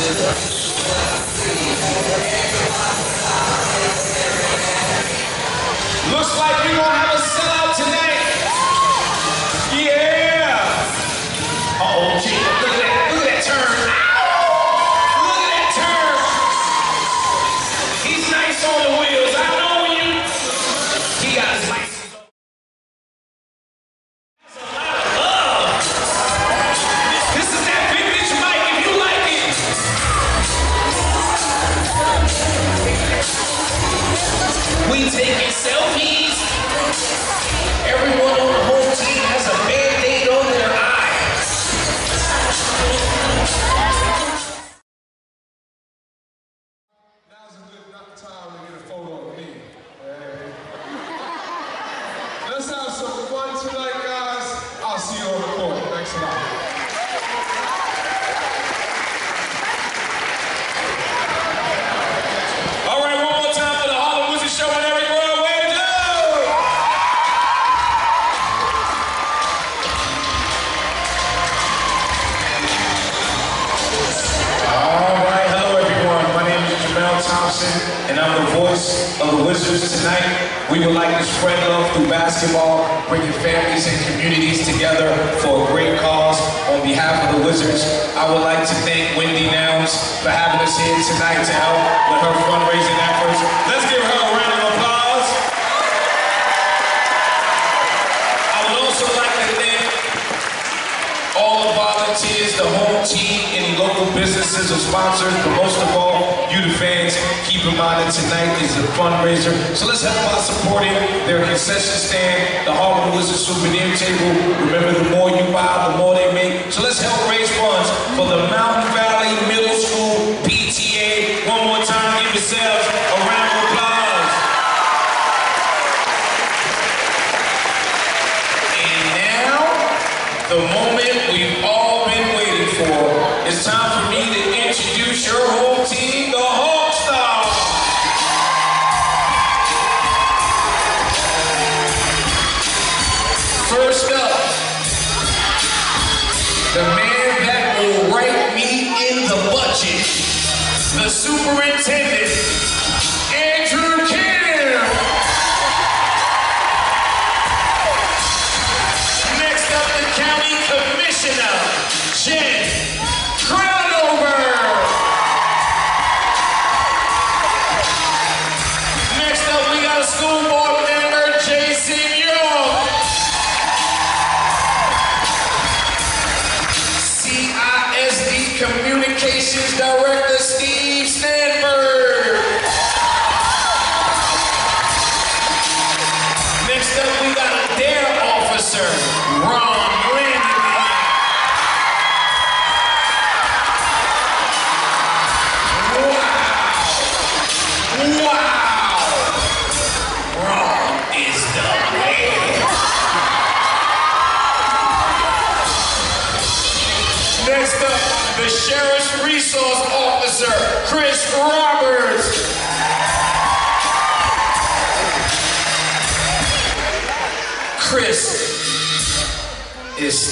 Looks like we won't have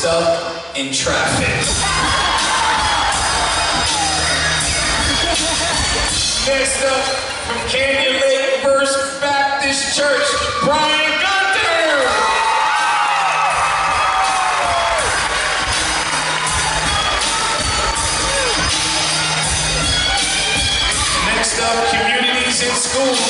stuck in traffic. Next up, from Canyon Lake First Baptist Church, Brian Gunther! Next up, Communities in Schools.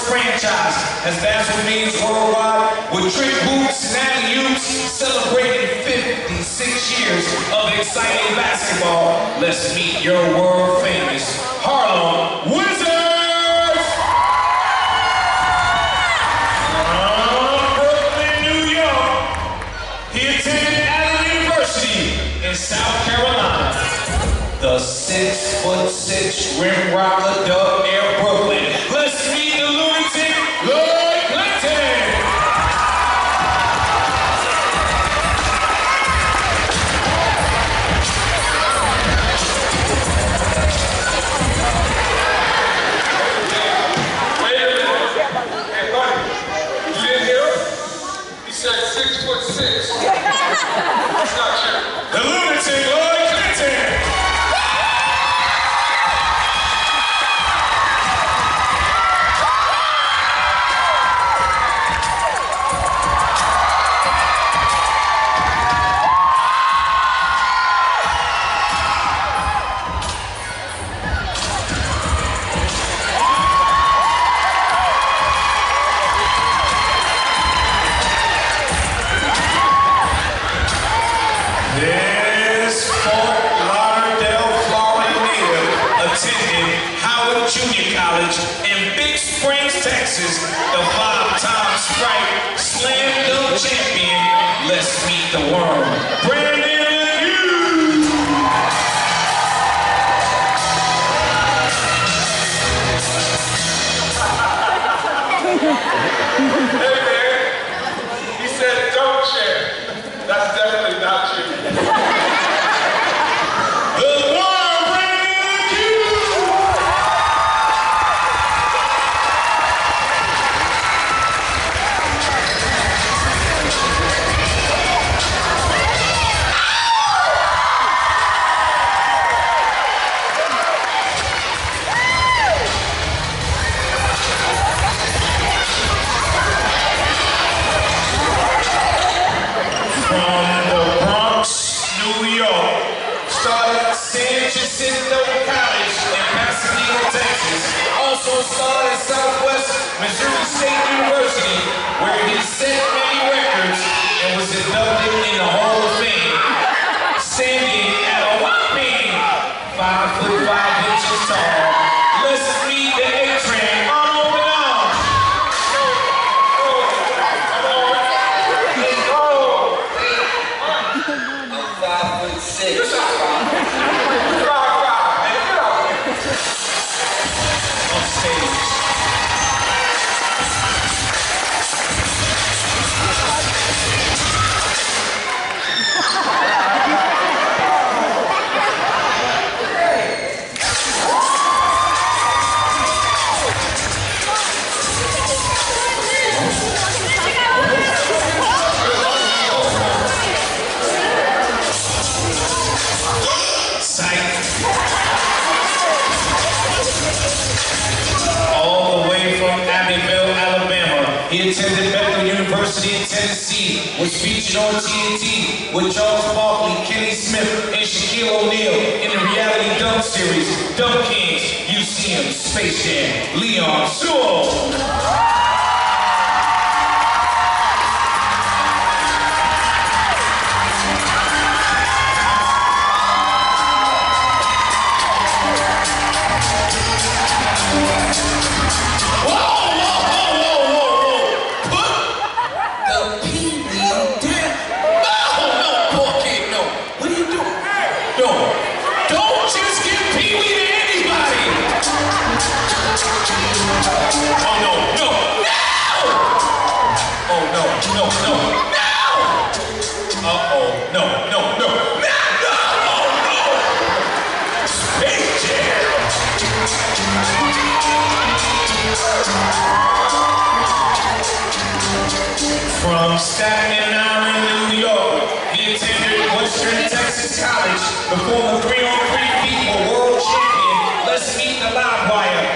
franchise as Basketball Names Worldwide with trick boots, and youths, celebrating 56 years of exciting basketball. Let's meet your world famous Harlem Wizards! he attended university in south carolina the six foot six rim rocker on TNT with Charles Barkley, Kenny Smith, and Shaquille O'Neal in the reality dunk series, Dunk Kings, Museum, Space Jam, Leon Savage, the former three-on-three FIBA world champion. Let's meet the live wire.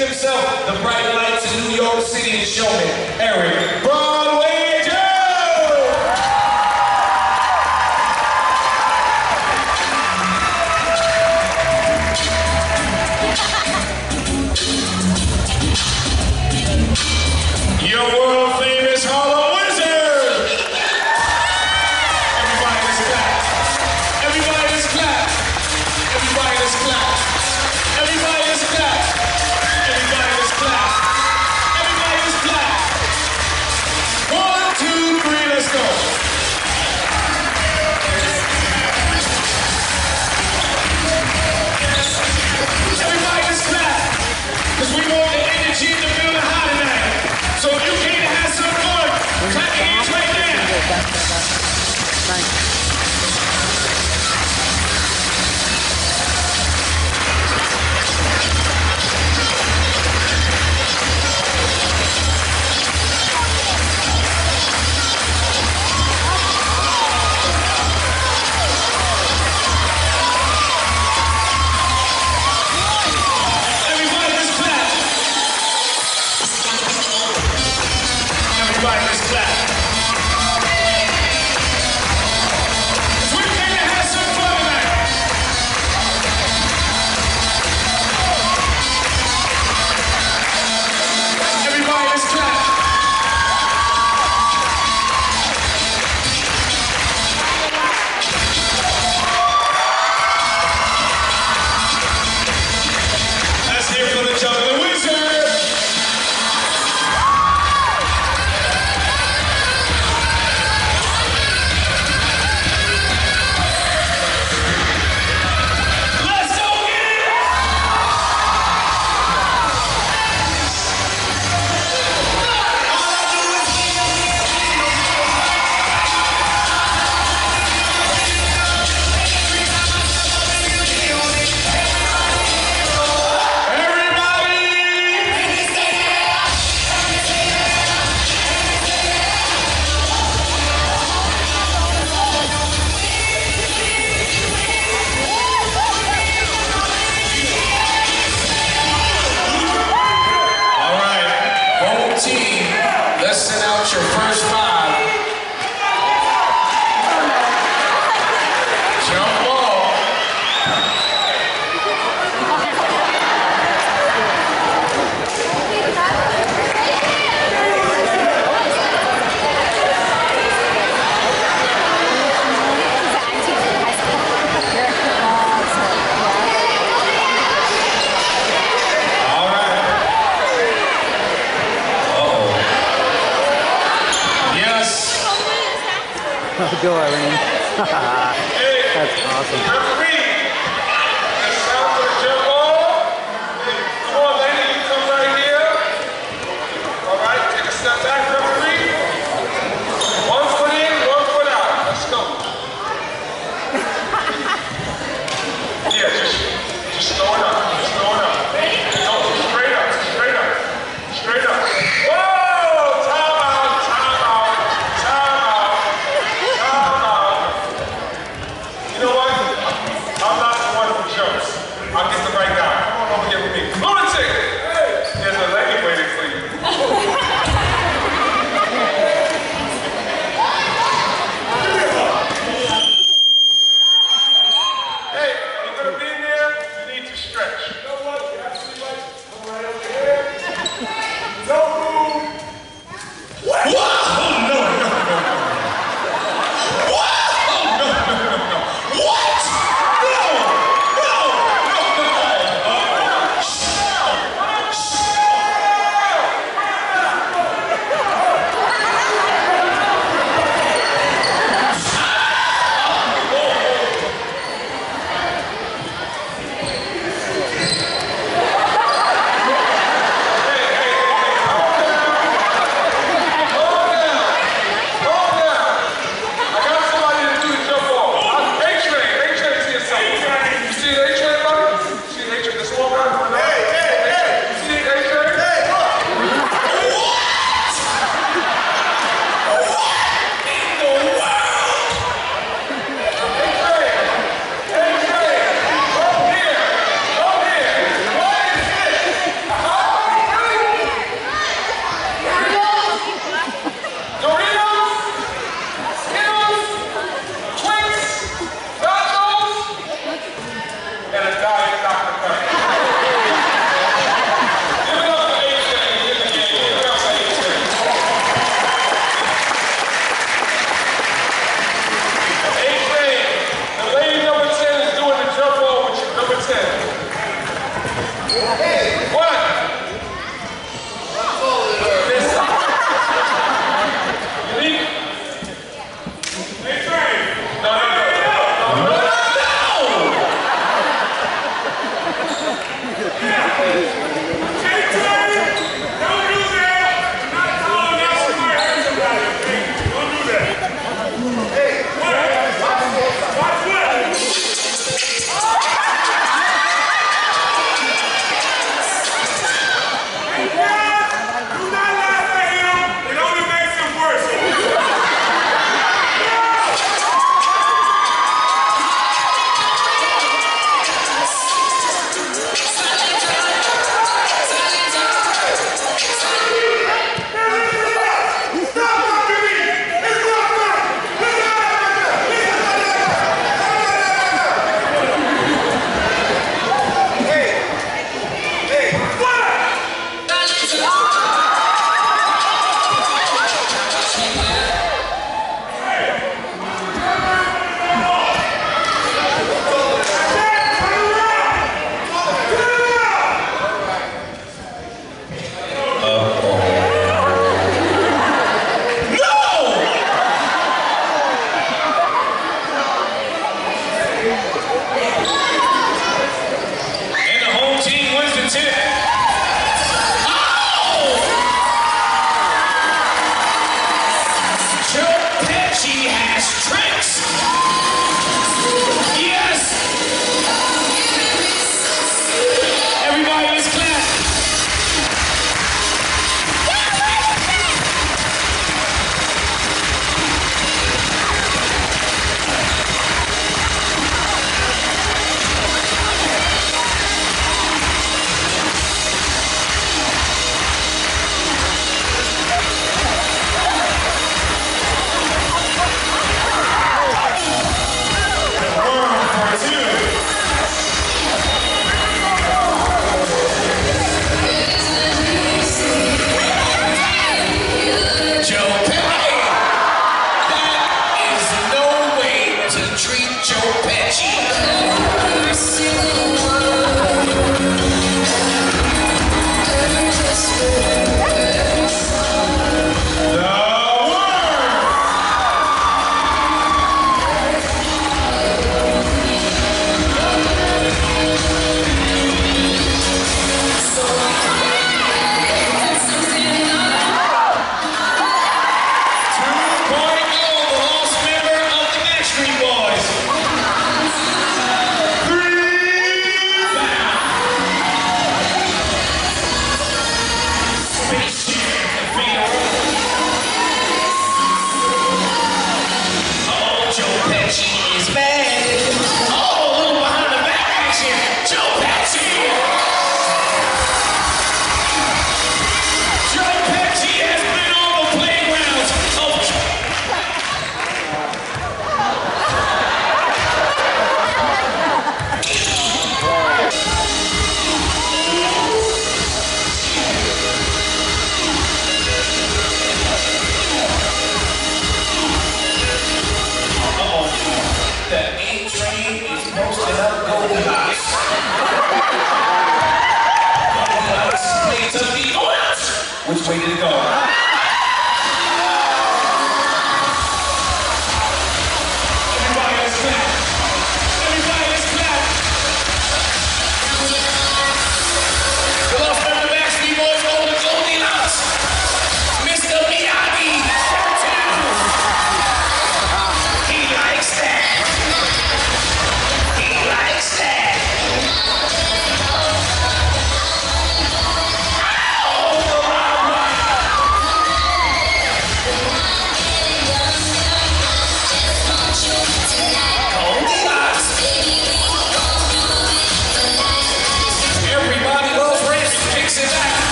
himself the bright lights in New York City and me, Eric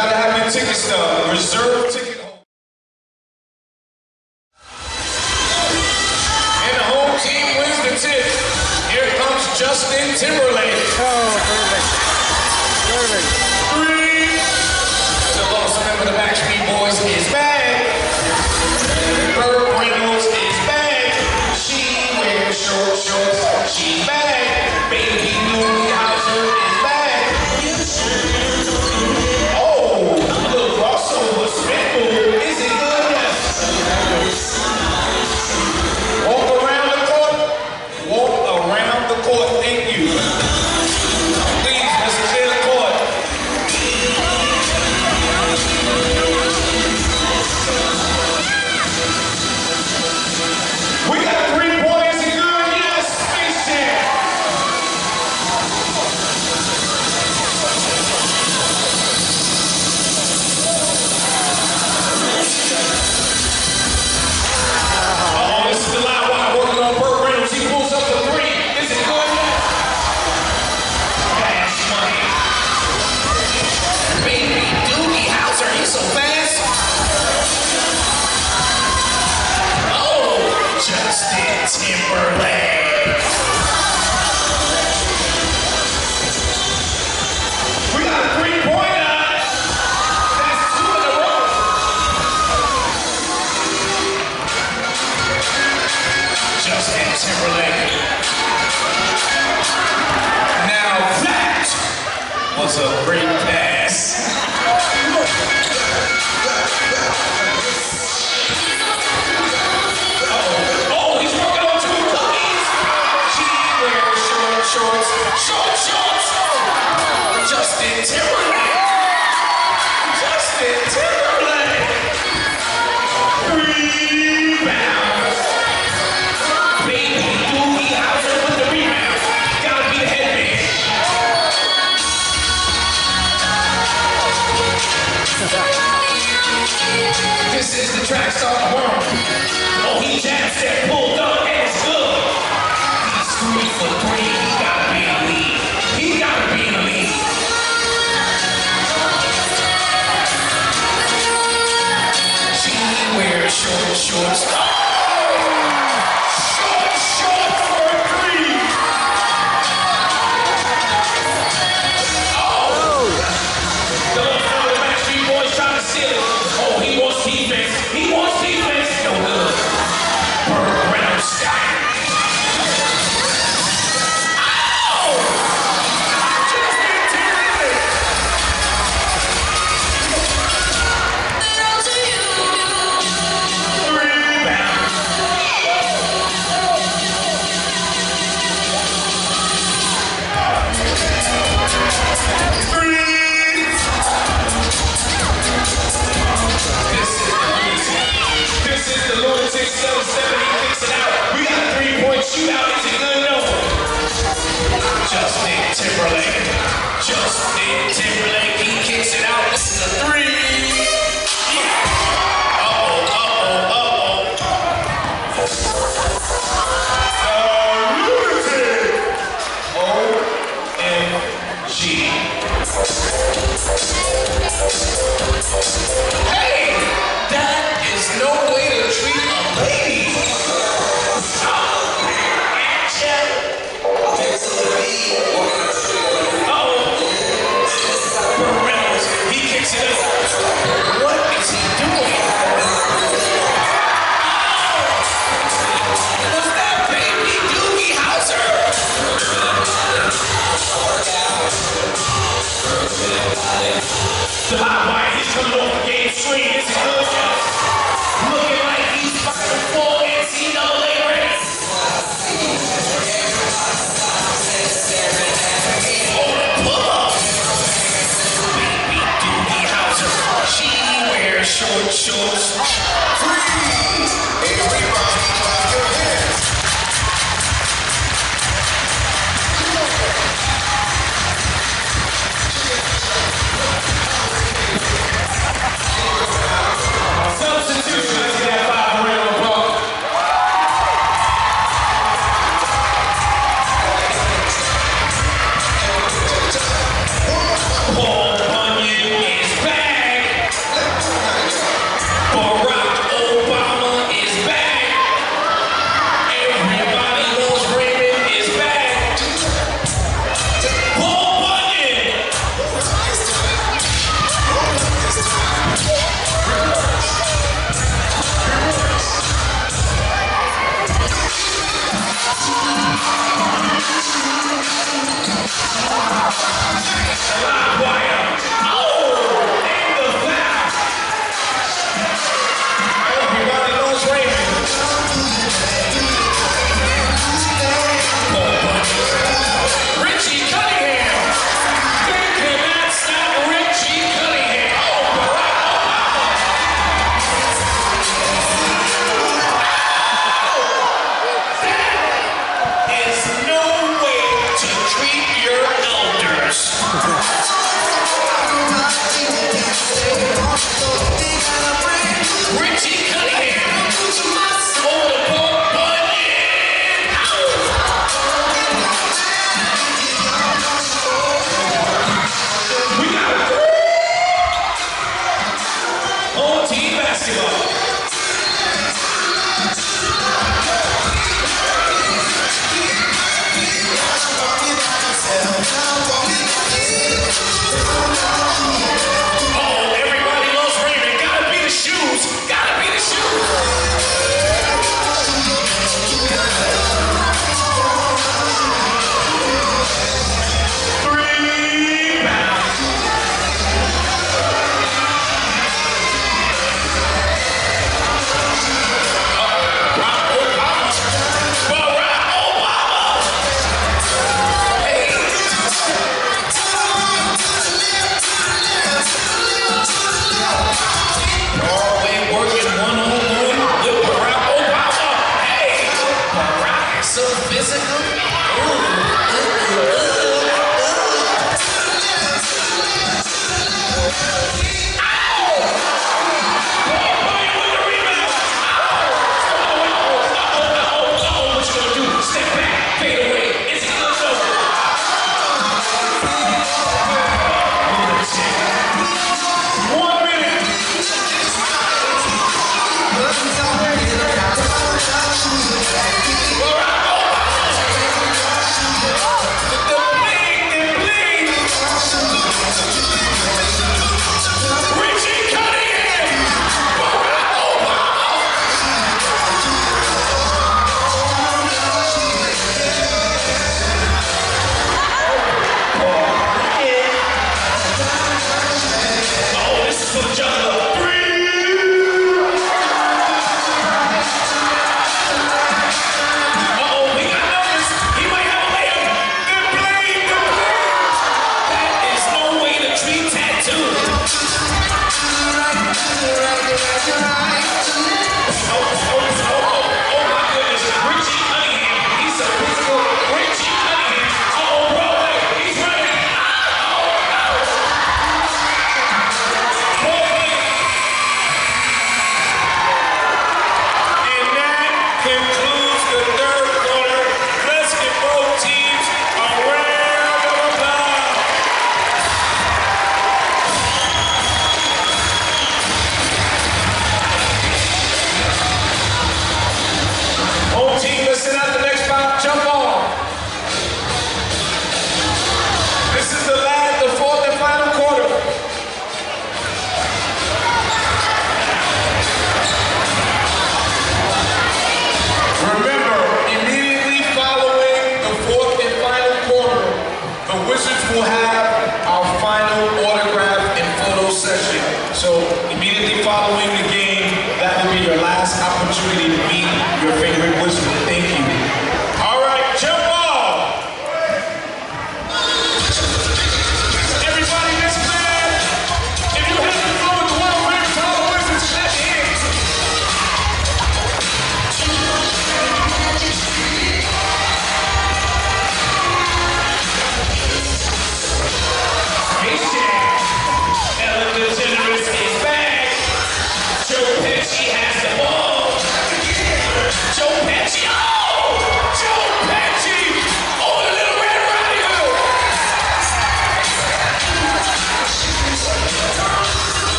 gotta have your ticket stub. Reserve ticket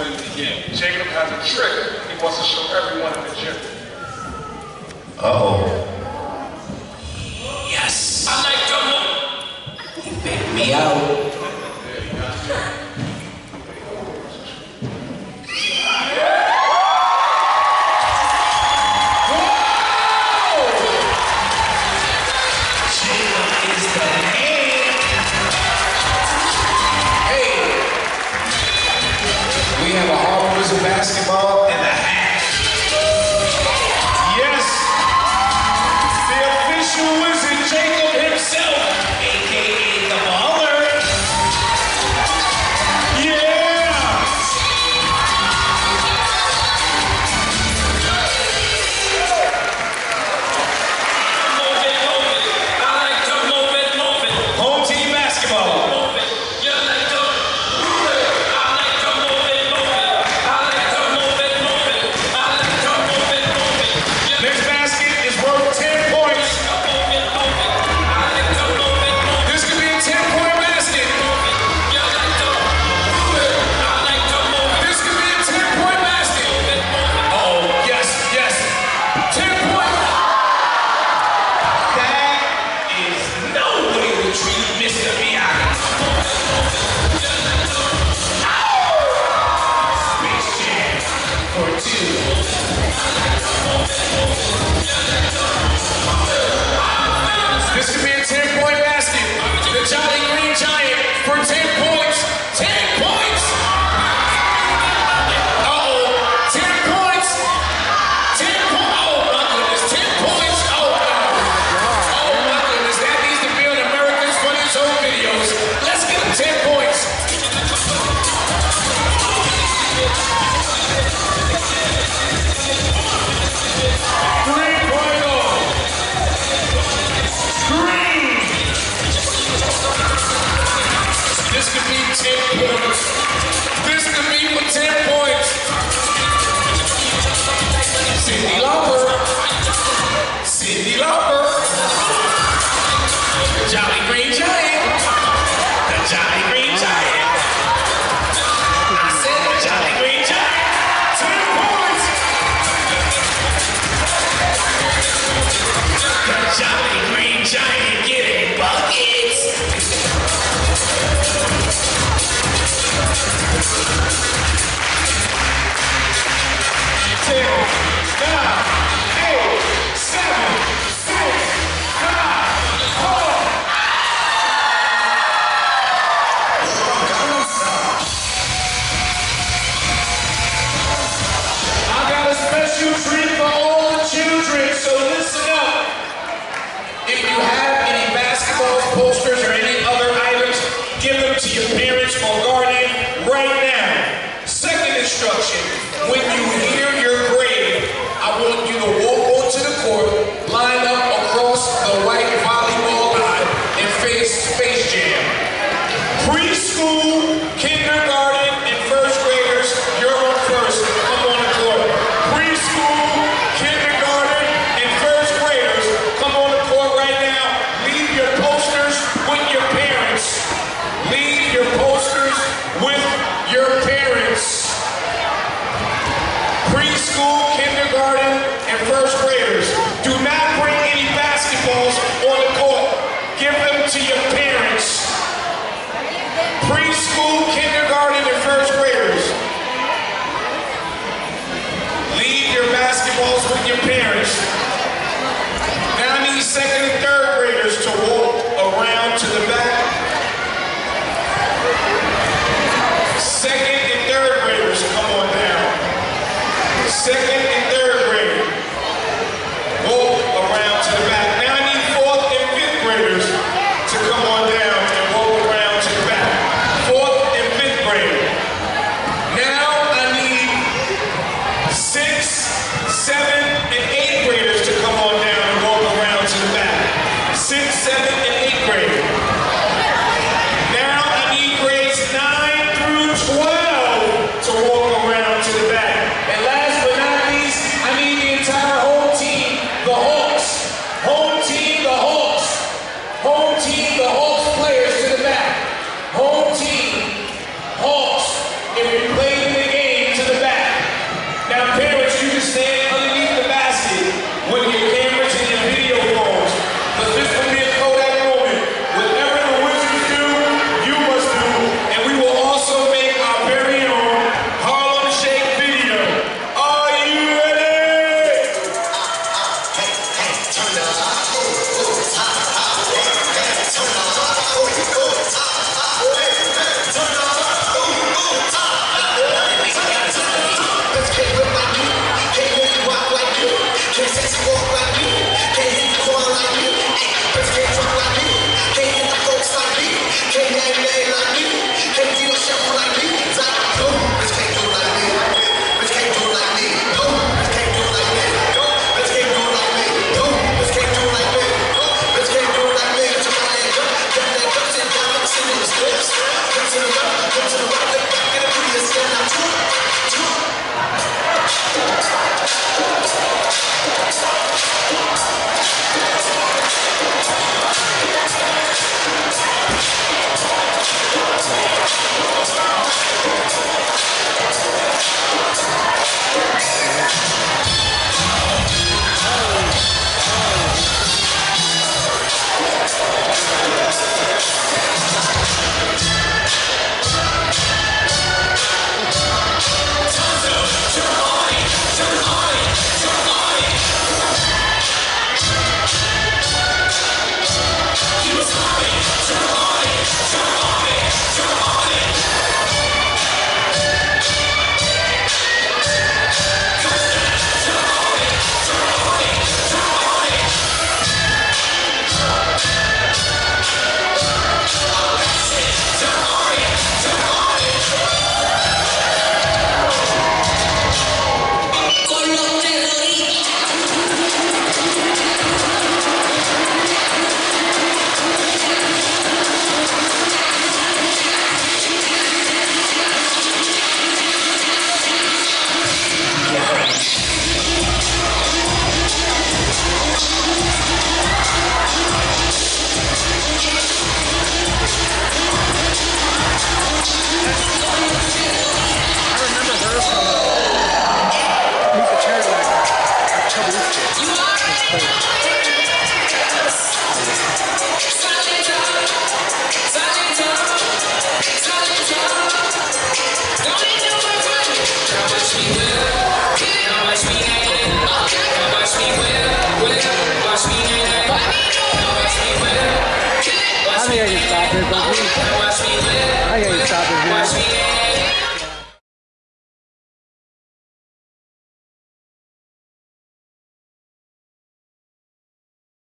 everyone in the gym. Jacob has a trick he wants to show everyone in the gym. Uh-oh. Yes. I like double. He figured me out.